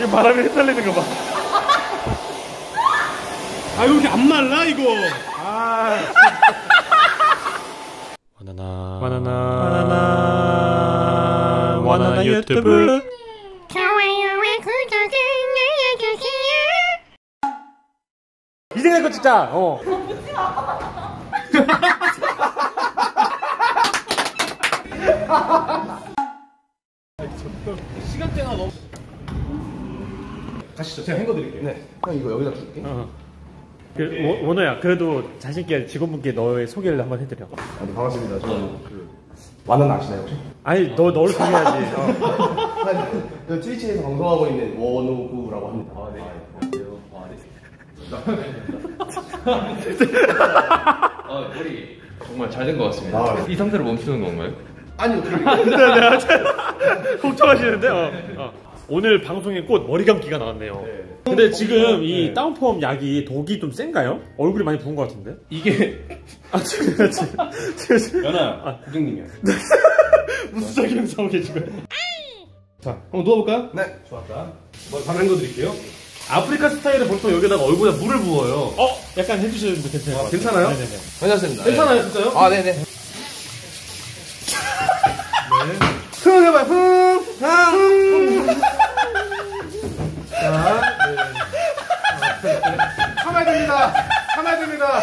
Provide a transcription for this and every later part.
지금 바람에 흩날리는 거 봐. 아 이렇게 안 말라 이거. 아. 바나나. 바나나 바나나. 바나나 유튜브. 좋아요와 구독을 눌러주세요. 이생할 거 찍자. 어. 가 시죠. 제가 헹궈 드릴게요. 네. 형 이거 여기다 줄게. 어. 그 원- 원호야, 그래도 자신있게 직원분께 너의 소개를 한번 해드려. 아, 네, 반갑습니다. 저는 그 완은 아시나요 혹시? 아니, 너 너를 소개해야지. 어. 그 트위치에서 방송하고 있는 원호구라고 합니다. 아, 네. 아, 머리 정말 잘 된 것 같습니다. 아, 이 상태로 멈추는 건가요? 아니요. 그 내가 걱정하시는데. 어. 어. 오늘 방송에 곧 머리 감기가 나왔네요. 네. 근데 지금 이 네. 다운펌 약이 독이 좀 센가요? 얼굴이 많이 부은 것 같은데? 이게 아, 지금, 지금, 지금. 연아 고객님이야. 무슨 싸우고 계신 거예요? 자, 한번 누워볼까요? 네. 좋았다. 뭐, 바로 헹궈 드릴게요. 아프리카 스타일은 보통 여기다가 얼굴에 물을 부어요. 어? 약간 분 괜찮아요. 아, 괜찮아요? 네네네. 괜찮습니다. 괜찮아요, 진짜요? 아, 네네. 흥 해봐요, 흥! 흥! 자, 네. 참아야 됩니다. 참아야 됩니다.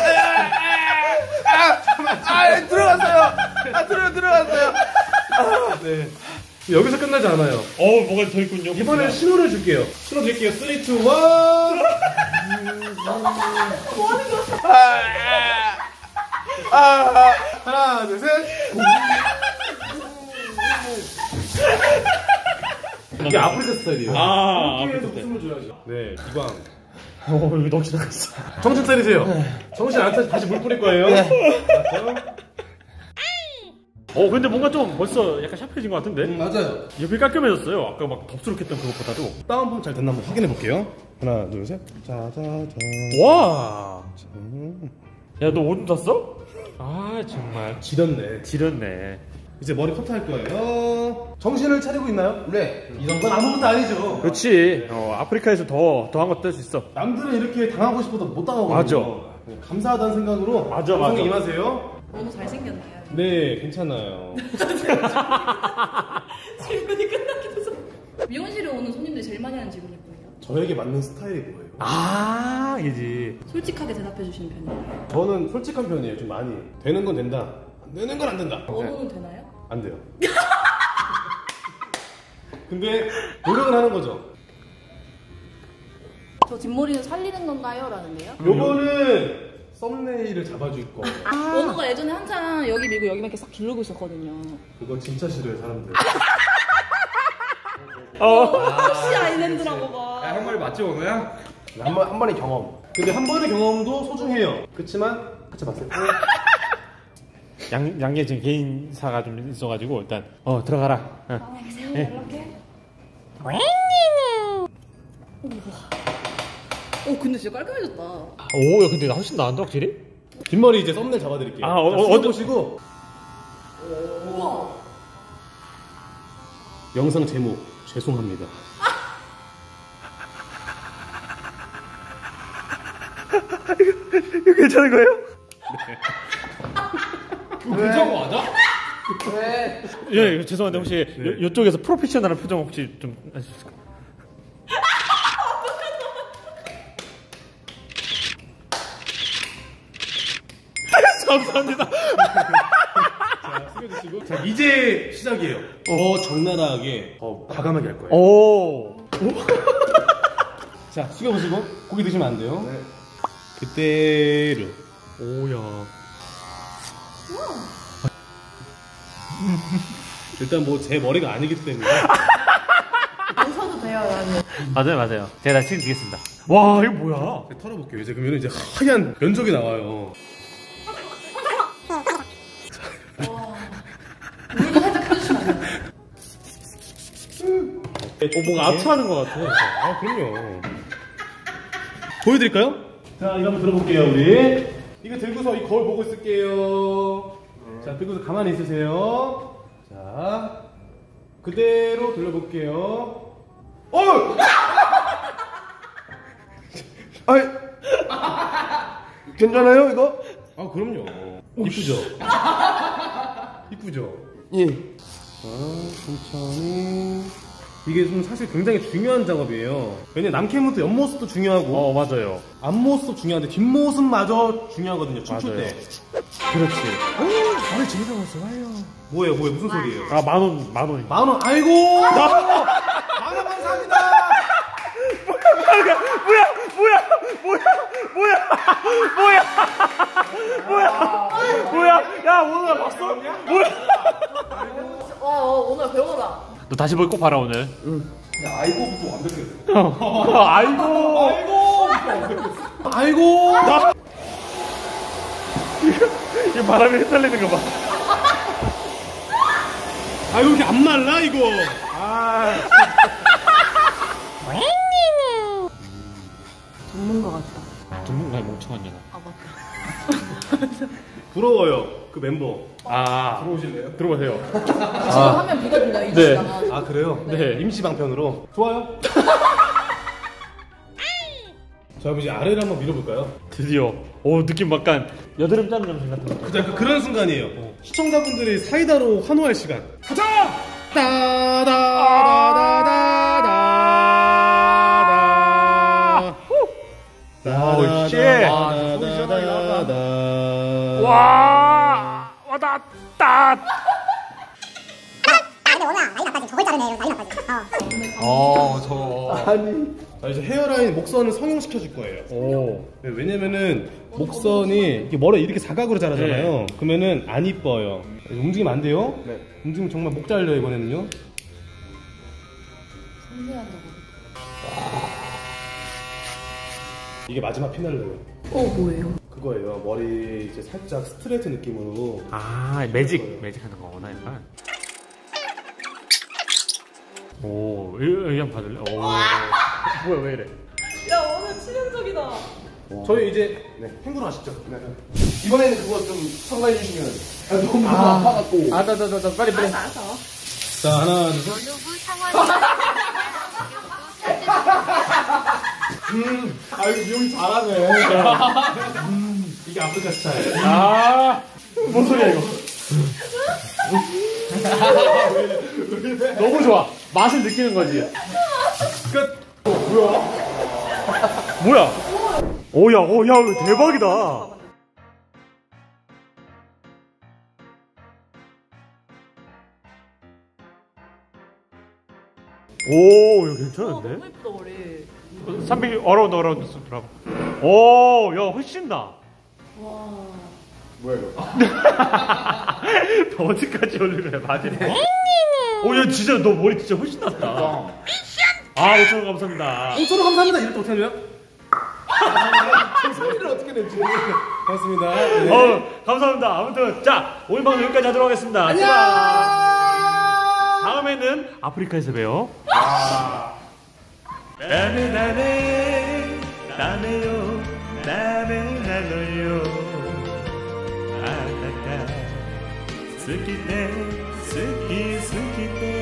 아, 아, 들어갔어요. 아, 들어, 들어갔어요. 아, 네. 여기서 끝나지 않아요. 어, 뭐가 더 있군요. 이번엔 신호를 줄게요. 신호 드릴게요. 3, 2, 1. 아, 하나, 둘, 셋. 이게 아프리카 스타일이에요. 아, 아프리카에서 아프리카 웃음을 줘야죠. 네, 이광. 어, 이거 너무 지나갔어. 정신 차리세요. 정신 안 차리고 다시 물 뿌릴 거예요. 맞죠? 어, 근데 뭔가 좀 벌써 약간 샤프해진 것 같은데? 맞아요. 옆이 깔끔해졌어요. 아까 막 덥수룩했던 그것보다도. 다운펌 잘 됐나 한번 확인해 볼게요. 하나, 둘, 셋. 자, 자, 자. 와! 야, 너 오줌 쌌어? 아, 정말. 지렸네. 지렸네. 이제 머리 커트할 거예요. 정신을 차리고 있나요? 네. 이 정도는 아무것도 아니죠. 그렇지. 어, 아프리카에서 더, 더한 것도 할 수 있어. 남들은 이렇게 당하고 싶어도 못 당하거든요. 맞아. 네, 감사하다는 생각으로 맞아, 맞아. 임하세요. 너무 잘생겼나요? 네, 괜찮아요. 질문이 끝나기도 전. 미용실에 오는 손님들이 제일 많이 하는 질문이 뭐예요? 저에게 맞는 스타일이 뭐예요? 아, 이지. 솔직하게 대답해 주시는 편이에요. 저는 솔직한 편이에요. 좀 많이. 되는 건 된다. 안 되는 건 안 된다. 원호는 되나요? 안 돼요. 근데 노력은 하는 거죠. 저 뒷머리는 살리는 건가요? 라는데요. 요거는 썸네일을 잡아줄 거. 원호가 예전에 한창 여기 밀고 여기만 이렇게 싹 기르고 있었거든요. 그거 진짜 싫어요, 사람들. 어. 혹시 아일랜드라고 봐. 야, 형 말이 맞지, 원호야? 한, 번, 한 번의 경험. 근데 한 번의 경험도 소중해요. 그렇지만 같이 봤어요. 양, 양계 지금 개인사가 좀 있어가지고, 일단, 어, 들어가라. 어. 이렇게. 오 근데 진짜 깔끔해졌다. 오, 야, 근데 나 훨씬 나은데, 확실히? 뒷머리 이제 썸네일 잡아드릴게요. 아, 어, 자, 어, 보시고 우와. 영상 제목 죄송합니다. 이거 괜찮은 거예요? 괜 거 맞아? 예, 이거 죄송한데, 혹시, 요, 요쪽에서 프로페셔널한 표정 혹시 좀, 하실 수 있을까요? 감사합니다. 자, 숙여주시고. 자, 이제 시작이에요. 더 적나라하게, 더 과감하게 할 거예요. 오. 자, 숙여보시고 고기 드시면 안 돼요. 그대로. 오야. 일단 뭐 제 머리가 아니기 때문에 안 서도 돼요, 나는. 맞아요, 맞아요. 제가 다 책임지겠습니다. 와, 이거 뭐야? 털어볼게요. 이제 그러면 이제 하얀 면적이 나와요. 물도 살짝 펴주시면 안 돼요? 어, 뭔가 압수하는 것 같아. 아, 그럼요. 보여드릴까요? 자, 이거 한번 들어볼게요, 우리. 이거 들고서 이 거울 보고 있을게요. 자, 들고서 가만히 있으세요. 자, 그대로 돌려볼게요. 어! 아이, 괜찮아요 이거? 아, 그럼요. 이쁘죠? 이쁘죠? 예. 자, 천천히. 이게 좀 사실 굉장히 중요한 작업이에요. 왜냐 면 남캐묻도 옆모습도 중요하고 어 맞아요. 앞모습도 중요한데 뒷모습마저 중요하거든요. 춤출 맞아요. 때. 그렇지. 아니 집에 가서 와요. 뭐예요, 뭐예요, 무슨 소리예요? 아 만원 만 원이. 만 원, 아이고! 만원 감사합니다! 뭐야 뭐야 뭐야 뭐야 뭐야 뭐야 뭐야 야 오늘 나 봤어? 뭐야? 와 어, 오늘 배워라. 너 다시 볼 꼭 봐라 오늘. 야 아이고부터 완벽했어. 아이고 아이고! 이 바람에 흩날리는 거 봐. 아이고, 이렇게 안 말라, 이거! 전문가 같다. 전문가의 멍청한 년아. 아 맞다. 부러워요, 그 멤버. 아 들어오실래요? 들어오세요. 지금 하면 비거든요 이 네. 시간아. 아, 그래요? 네. 임시 방편으로. 좋아요. 자, 그럼 이제 아래를 한번 밀어볼까요? 드디어. 오 느낌 약간 여드름 짜는 정신 같은 거. 자, 그, 그런 순간이에요. 시청자분들이 사이다로 환호할 시간. 가자! 따다다다다다다. 오 우, shit. 아, 다다다다다. 와 와닿다. 자, 이제 hairline 목선을 성형시켜 줄 거예요. 오. 네, 왜냐면은 목선이 이렇게 머리 이렇게 사각으로 자라잖아요. 그러면은 안 이뻐요. 움직이면 안 돼요. 네. 움직이면 정말 목 잘려 이번에는요. 섬세한 작업. 이게 마지막 피날레예요. 어 뭐예요? 그거예요. 머리 이제 살짝 스트레이트 느낌으로. 아 매직 매직 하는 거구나 약간. 오 한번 봐줄래? 오. 뭐야 왜 이래? 야 오늘 치명적이다. 저희 이제 네, 캥거루 아시죠? 이번에는 그거 좀 첨가해 주시면. 아 너무 아파갖고. 아다 다다 다 빨리 빨리. 알았어. 자 하나 둘 셋. 아 이거 미용이 잘하네. 이게 아프리카 스타일. 아 뭔 소리야 이거? 너무 좋아. 맛을 느끼는 거지. 끝. 뭐야? 뭐야? 오야 오야 대박이다. 오 이거 어 괜찮은데? 너무 예쁘다 머리. 300 around around 스프라고. 오, 야 훨씬 나. 와. 뭐야 이거? 어디까지 올리래 바지를? 오, 야 진짜 너 머리 진짜 훨씬 낫다. 아, 5천 원 감사합니다. 5천원 감사합니다. 이럴 때 어떻게 하냐? 소리를 어떻게 냈지? 고맙습니다. 네. 어, 감사합니다. 아무튼 자 오늘 방송 여기까지 하도록 하겠습니다. 안녕. 다음에는 아프리카에서 봬요. 나네 나네 나네요 나네 나노요 아타카 스키테 스키 스키테